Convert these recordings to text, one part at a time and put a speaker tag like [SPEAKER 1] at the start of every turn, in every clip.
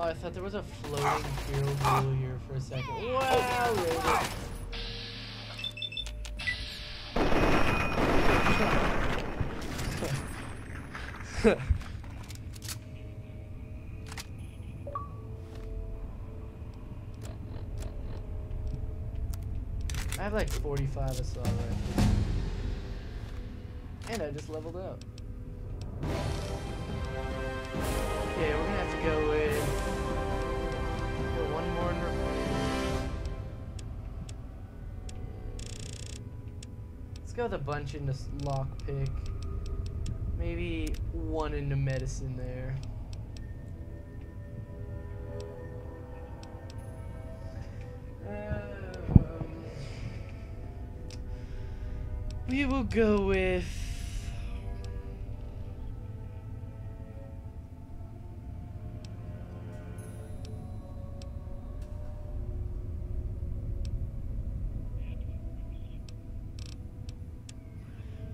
[SPEAKER 1] Oh, I thought there was a floating hero blue here for a second. Wow, Raider. I have like 45 assault rifles. And I just leveled up. Let's go with a bunch into lockpick. Maybe one into medicine there. Um, we will go with.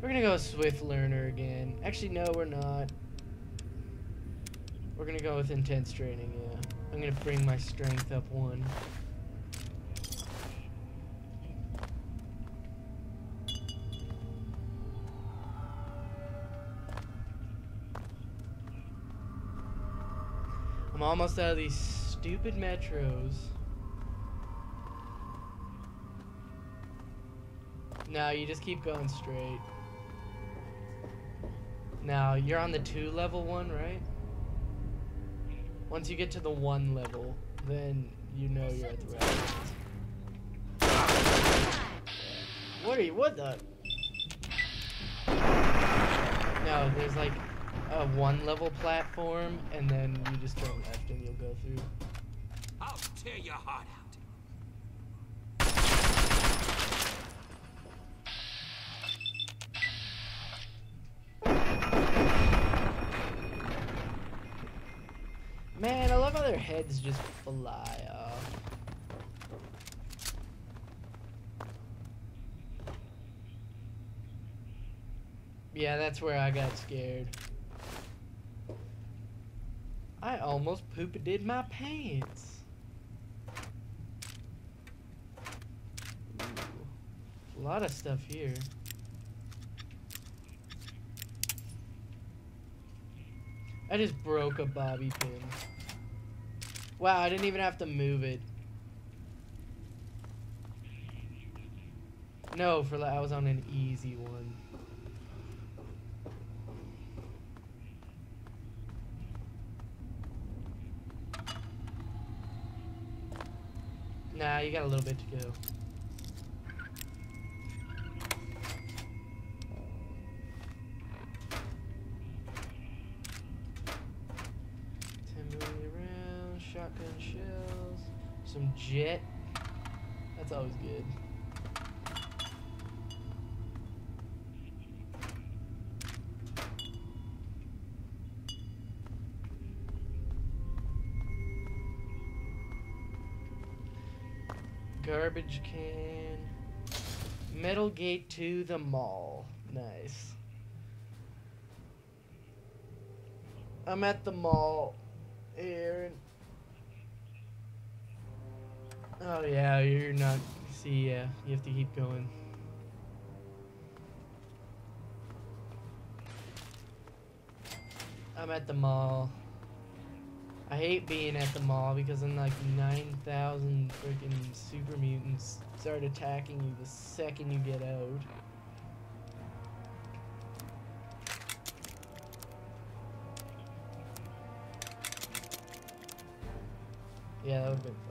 [SPEAKER 1] We're gonna go Swift Learner again. Actually, no, we're not. We're gonna go with Intense Training, yeah. I'm gonna bring my strength up one. I'm almost out of these stupid metros. No, you just keep going straight. Now, you're on the two level one, right? Once you get to the one level, then you know you're at the right. What are you, what the? No, there's like a one level platform, and then you just turn left and you'll go through.
[SPEAKER 2] I'll tear your heart out.
[SPEAKER 1] Man, I love how their heads just fly off. Yeah, that's where I got scared. I almost pooped did my pants. Ooh, a lot of stuff here. I just broke a bobby pin. Wow, I didn't even have to move it. No, for I was on an easy one. Nah, you got a little bit to go. Some jet. That's always good. Garbage can. Metal gate to the mall. Nice. I'm at the mall here. and- Oh yeah, you're not. See, yeah, you have to keep going. I'm at the mall. I hate being at the mall because then like 9,000 freaking super mutants start attacking you the second you get out. Yeah, that would have been